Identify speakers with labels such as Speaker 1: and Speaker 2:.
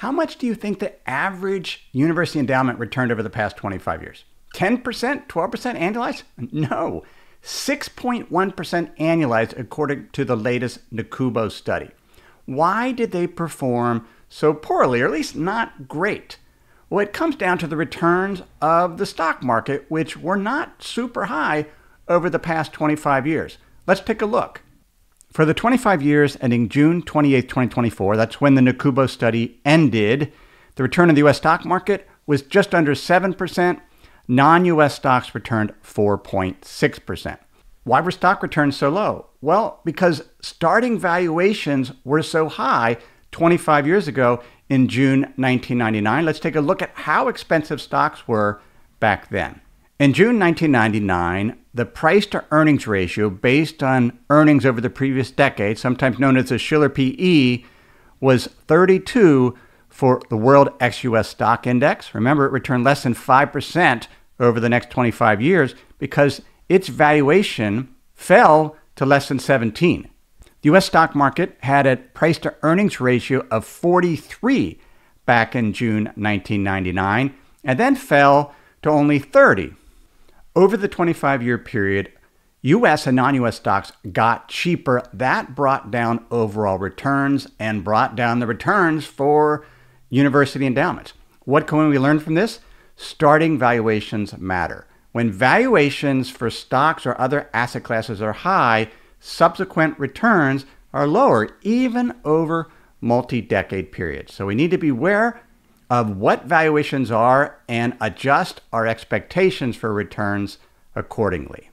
Speaker 1: How much do you think the average university endowment returned over the past 25 years? 10%, 12% annualized? No, 6.1% annualized according to the latest NACUBO study. Why did they perform so poorly, or at least not great? Well, it comes down to the returns of the stock market, which were not super high over the past 25 years. Let's take a look. For the 25 years ending June 28, 2024, that's when the NACUBO study ended, the return of the US stock market was just under 7%. Non US stocks returned 4.6%. Why were stock returns so low? Well, because starting valuations were so high 25 years ago in June 1999. Let's take a look at how expensive stocks were back then. In June 1999, the price to earnings ratio based on earnings over the previous decade, sometimes known as the Shiller PE, was 32 for the World ex US Stock Index. Remember, it returned less than 5% over the next 25 years because its valuation fell to less than 17. The US stock market had a price to earnings ratio of 43 back in June 1999 and then fell to only 30 over the 25 year period, US and non US stocks got cheaper. That brought down overall returns and brought down the returns for university endowments. What can we learn from this? Starting valuations matter. When valuations for stocks or other asset classes are high, subsequent returns are lower, even over multi decade periods. So we need to be aware of what valuations are and adjust our expectations for returns accordingly.